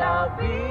without me.